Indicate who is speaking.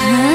Speaker 1: Ah.